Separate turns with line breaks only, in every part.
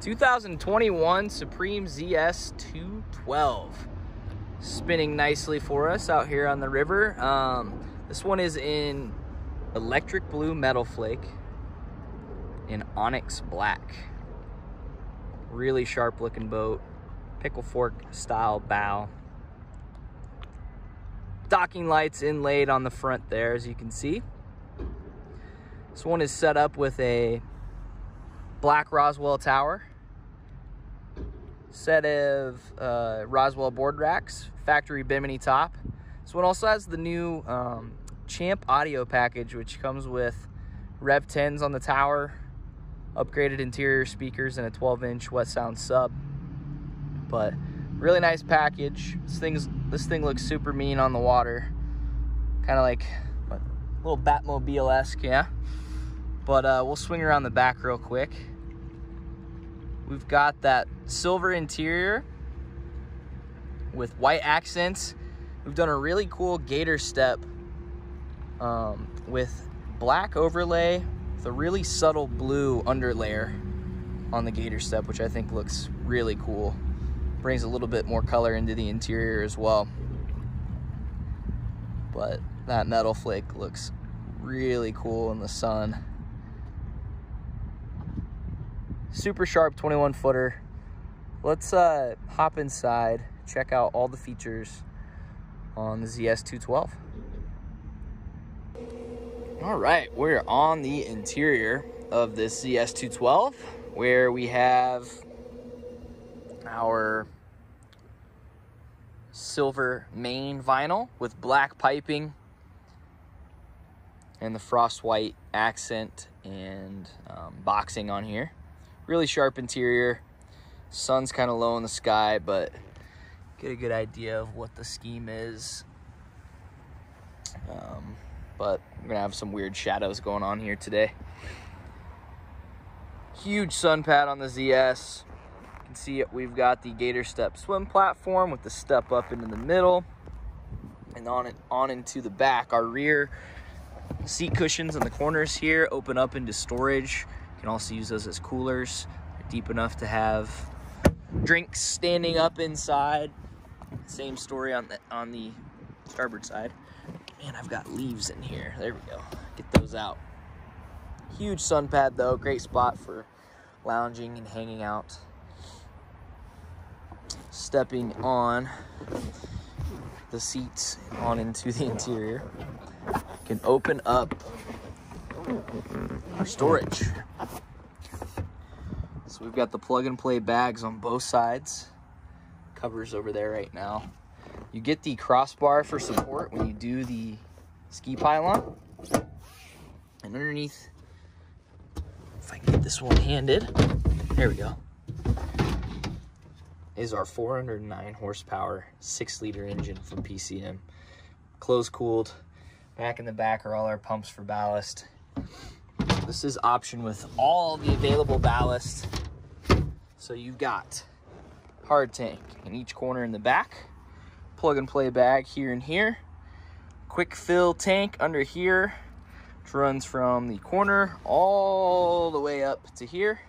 2021 Supreme ZS 212. Spinning nicely for us out here on the river. Um, this one is in electric blue metal flake in onyx black. Really sharp looking boat. Pickle fork style bow. Docking lights inlaid on the front there, as you can see. This one is set up with a black Roswell tower, set of uh, Roswell board racks, factory bimini top. This one also has the new um, Champ audio package, which comes with Rev 10s on the tower, upgraded interior speakers, and a 12 inch Wet Sound sub. But really nice package. This thing's this thing looks super mean on the water, kind of like a little Batmobile esque, yeah. But uh, we'll swing around the back real quick. We've got that silver interior with white accents. We've done a really cool gator step um, with black overlay with a really subtle blue underlayer on the gator step, which I think looks really cool. Brings a little bit more color into the interior as well. But that metal flake looks really cool in the sun super sharp 21 footer. Let's uh, hop inside, check out all the features on the ZS212. All right, we're on the interior of this ZS212 where we have our silver main vinyl with black piping and the frost white accent and um, boxing on here really sharp interior. Sun's kind of low in the sky, but get a good idea of what the scheme is. Um, but we're gonna have some weird shadows going on here today. Huge sun pad on the ZS. You can see it, we've got the Gator Step swim platform with the step up into the middle and on it on into the back. Our rear seat cushions in the corners here open up into storage can also use those as coolers. They're deep enough to have drinks standing up inside. Same story on the on the starboard side. Man, I've got leaves in here. There we go. Get those out. Huge sun pad though, great spot for lounging and hanging out. Stepping on the seats on into the interior. Can open up storage. So we've got the plug and play bags on both sides. Covers over there right now. You get the crossbar for support when you do the ski pylon. And underneath, if I can get this one handed, there we go, is our 409 horsepower, six liter engine from PCM. Close cooled. Back in the back are all our pumps for ballast this is option with all the available ballast. So you've got hard tank in each corner in the back, plug and play bag here and here, quick fill tank under here, which runs from the corner all the way up to here.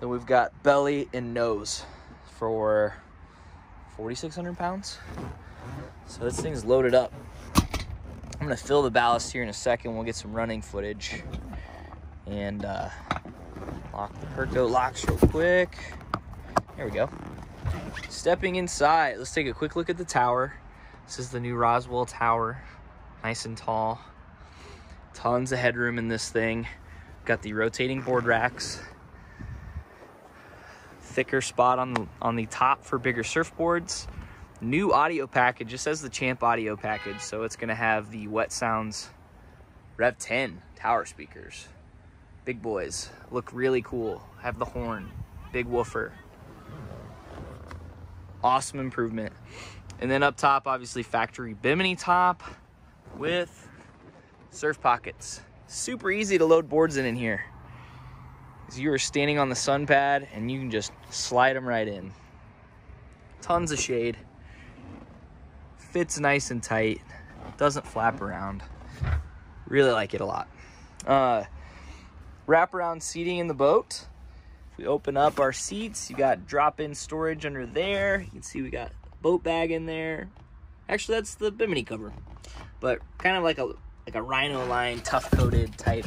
Then we've got belly and nose for 4,600 pounds. So this thing's loaded up. I'm gonna fill the ballast here in a second. We'll get some running footage and uh, lock the Perko locks real quick. There we go. Stepping inside, let's take a quick look at the tower. This is the new Roswell Tower, nice and tall. Tons of headroom in this thing. Got the rotating board racks. Thicker spot on the on the top for bigger surfboards new audio package. It says the Champ audio package, so it's gonna have the Wet Sounds Rev 10 tower speakers. Big boys, look really cool. Have the horn, big woofer. Awesome improvement. And then up top, obviously factory bimini top with surf pockets. Super easy to load boards in in here. Because you are standing on the sun pad and you can just slide them right in. Tons of shade fits nice and tight, doesn't flap around. Really like it a lot. Uh, wraparound seating in the boat. If we open up our seats, you got drop-in storage under there. You can see we got boat bag in there. Actually, that's the bimini cover, but kind of like a like a rhino line, tough coated type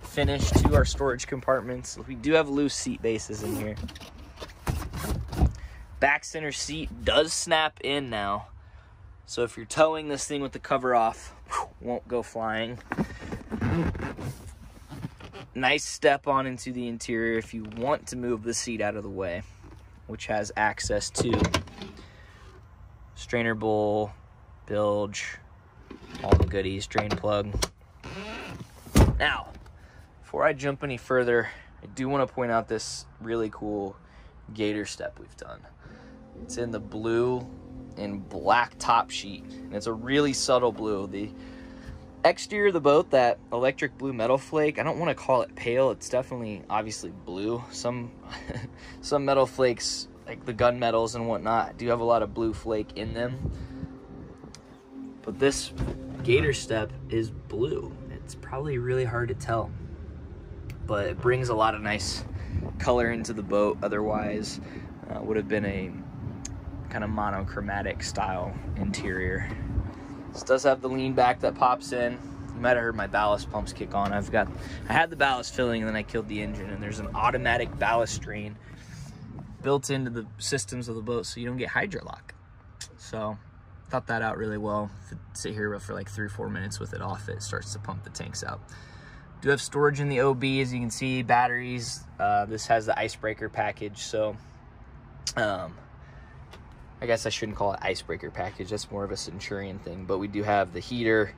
finish to our storage compartments. We do have loose seat bases in here. Back center seat does snap in now. So if you're towing this thing with the cover off, won't go flying. Nice step on into the interior if you want to move the seat out of the way, which has access to strainer bowl, bilge, all the goodies, drain plug. Now, before I jump any further, I do want to point out this really cool gator step we've done. It's in the blue and black top sheet, and it's a really subtle blue. The exterior of the boat, that electric blue metal flake, I don't want to call it pale. It's definitely obviously blue. Some some metal flakes, like the gun metals and whatnot, do have a lot of blue flake in them. But this gator step is blue. It's probably really hard to tell, but it brings a lot of nice color into the boat. Otherwise, uh, would have been a kind of monochromatic style interior. This does have the lean back that pops in. You might have heard my ballast pumps kick on. I've got, I had the ballast filling and then I killed the engine and there's an automatic ballast drain built into the systems of the boat so you don't get hydrolock. So thought that out really well. Sit here for like three, four minutes with it off, it starts to pump the tanks out. Do have storage in the OB, as you can see, batteries. Uh, this has the icebreaker package, so um, I guess I shouldn't call it icebreaker package. That's more of a Centurion thing, but we do have the heater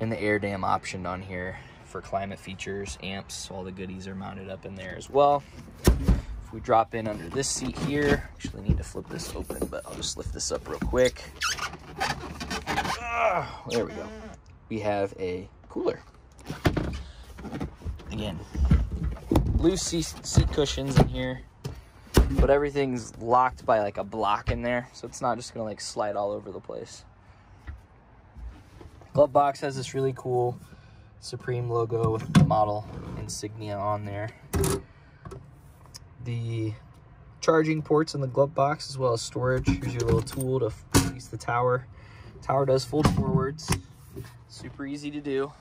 and the air dam optioned on here for climate features, amps, all the goodies are mounted up in there as well. If we drop in under this seat here, actually need to flip this open, but I'll just lift this up real quick. Ah, there we go. We have a cooler. Again, blue seat, seat cushions in here, but everything's locked by like a block in there, so it's not just gonna like slide all over the place. Glove box has this really cool Supreme logo with the model insignia on there. The charging ports in the glove box as well as storage. Here's your little tool to release the tower. Tower does fold forwards. Super easy to do.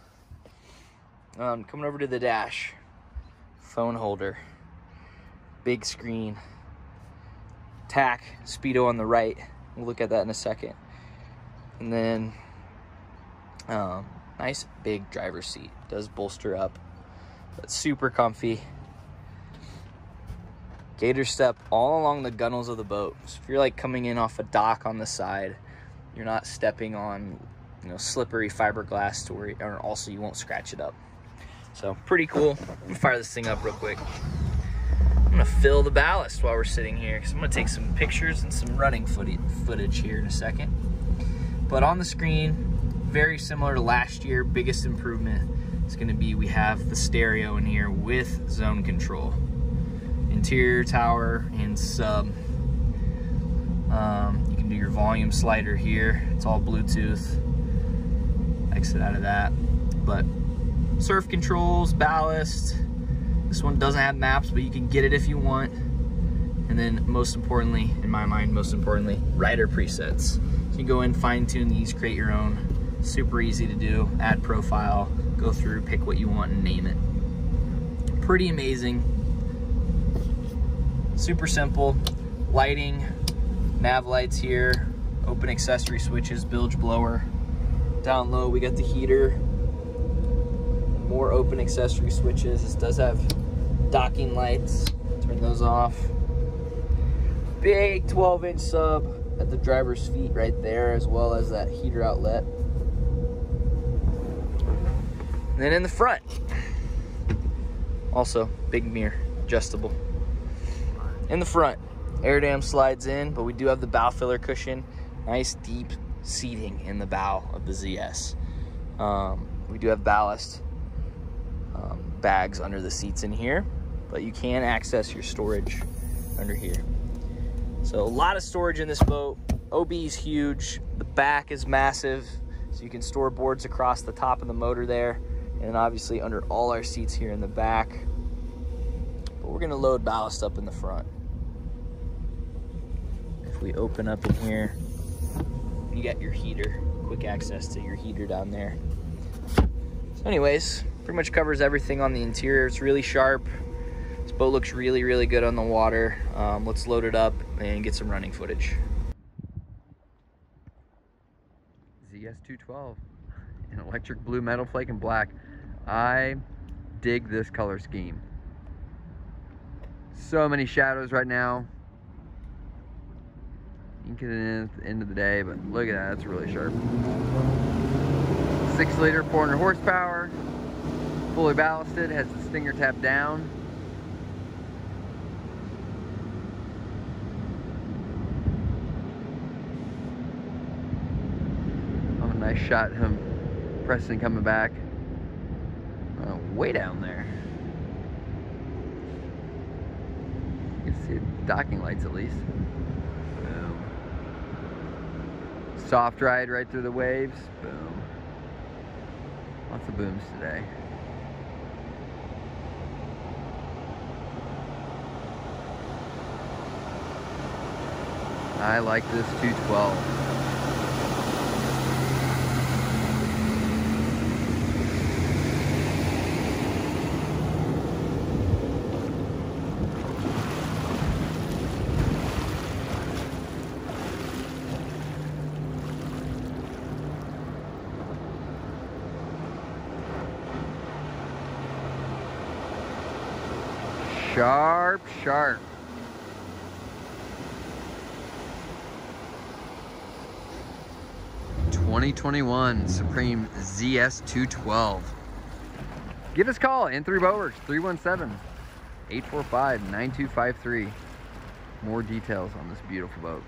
Um, coming over to the dash. Phone holder. Big screen. Tach, speedo on the right. We'll look at that in a second. And then um, nice big driver's seat. Does bolster up, but super comfy. Gator step all along the gunnels of the boat. So if you're like coming in off a dock on the side, you're not stepping on you know slippery fiberglass or also you won't scratch it up. So pretty cool. Fire this thing up real quick. I'm gonna fill the ballast while we're sitting here because I'm gonna take some pictures and some running footage here in a second. But on the screen, very similar to last year, biggest improvement is gonna be we have the stereo in here with zone control. Interior tower and sub. Um, you can do your volume slider here. It's all Bluetooth. Exit out of that. But surf controls, ballast. This one doesn't have maps, but you can get it if you want. And then most importantly, in my mind, most importantly, rider presets. you can go in, fine tune these, create your own. Super easy to do, add profile, go through, pick what you want and name it. Pretty amazing. Super simple. Lighting, nav lights here, open accessory switches, bilge blower. Down low, we got the heater, more open accessory switches. This does have docking lights. Turn those off. Big 12 inch sub at the driver's feet right there, as well as that heater outlet. And then in the front, also big mirror, adjustable. In the front, air dam slides in, but we do have the bow filler cushion. Nice deep seating in the bow of the ZS. Um, we do have ballast um, bags under the seats in here, but you can access your storage under here. So a lot of storage in this boat. OB is huge. The back is massive. So you can store boards across the top of the motor there. And obviously under all our seats here in the back. but we're gonna load ballast up in the front. If we open up in here, you got your heater, quick access to your heater down there. So anyways, pretty much covers everything on the interior. It's really sharp. This boat looks really, really good on the water. Um, let's load it up and get some running footage.
ZS212 in electric blue, metal flake, and black. I dig this color scheme. So many shadows right now. You can get it in at the end of the day, but look at that, it's really sharp. Six liter, 400 horsepower, fully ballasted, has the stinger tap down. Oh, nice shot him, Preston coming back. Uh, way down there. You can see docking lights at least. Boom. Soft ride right through the waves. Boom. Lots of booms today. I like this 212. Sharp, sharp. Twenty twenty one Supreme ZS two twelve. Give us a call N3 Boatworks 317 845 9253. More details on this beautiful boat.